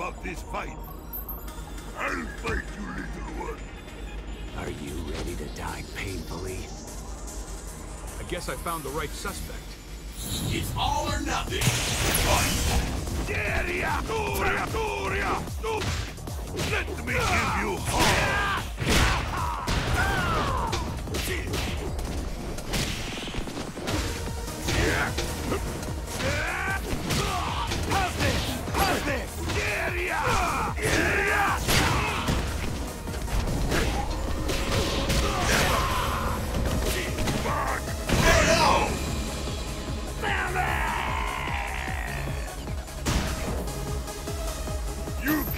about this fight. I'll fight you, little one. Are you ready to die painfully? I guess I found the right suspect. It's all or nothing. Furia! Furia! Furia! No! Let me give you heart!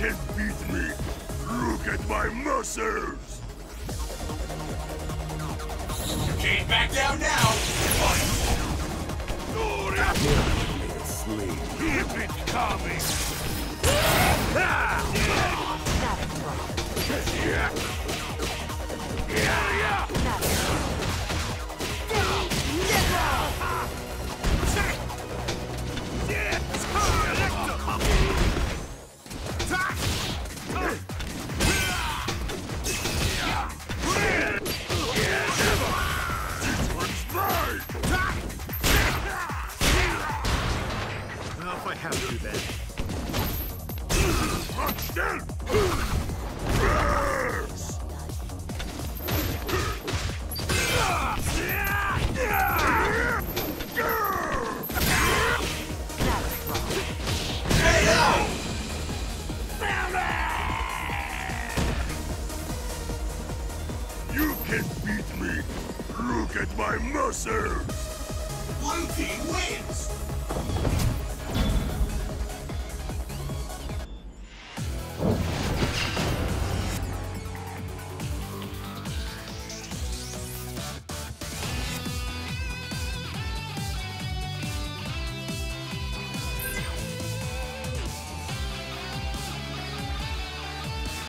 Can beat me! Look at my muscles! You can't back down now. Sleep. Keep it coming! Well, You can beat me! Look at my muscles! Blue team wins.